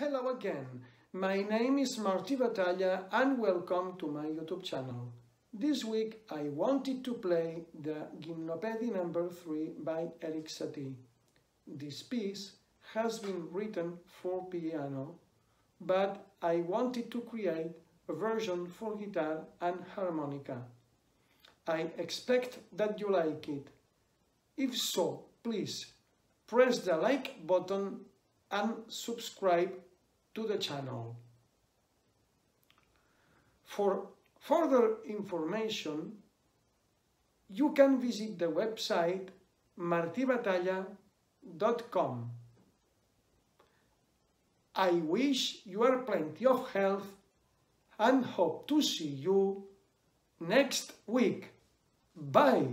Hello again, my name is Martí Batalla and welcome to my YouTube channel. This week I wanted to play the Gymnopédie number 3 by Erik Satie. This piece has been written for piano, but I wanted to create a version for guitar and harmonica. I expect that you like it. If so, please press the like button and subscribe to the channel. For further information, you can visit the website martibatalla.com. I wish you are plenty of health and hope to see you next week. Bye!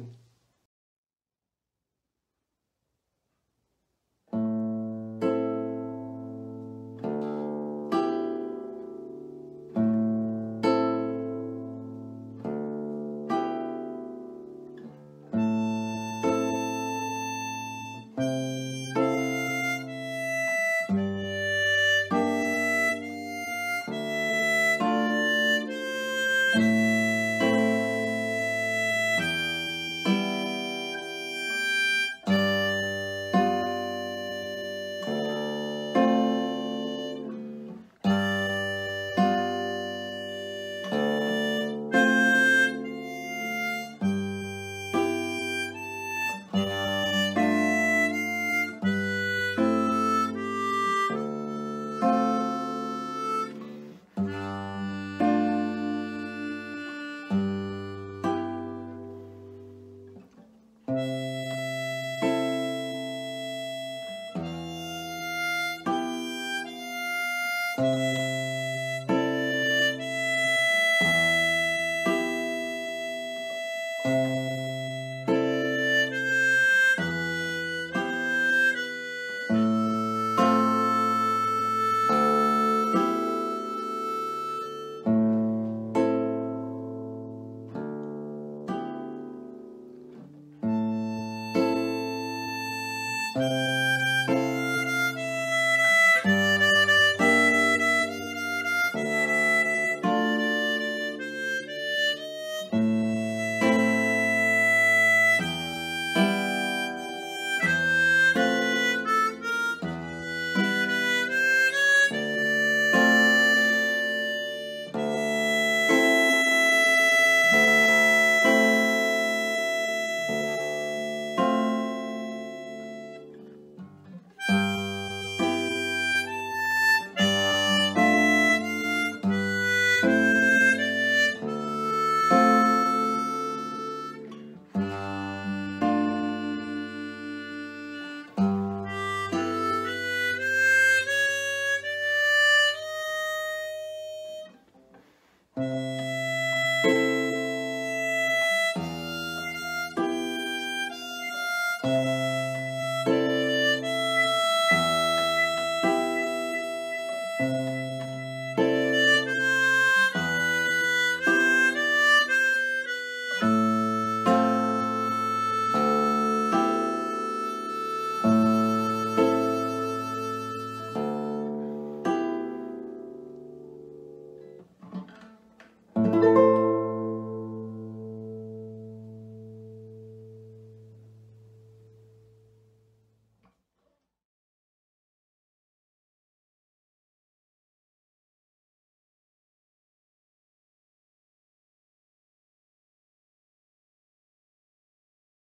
Música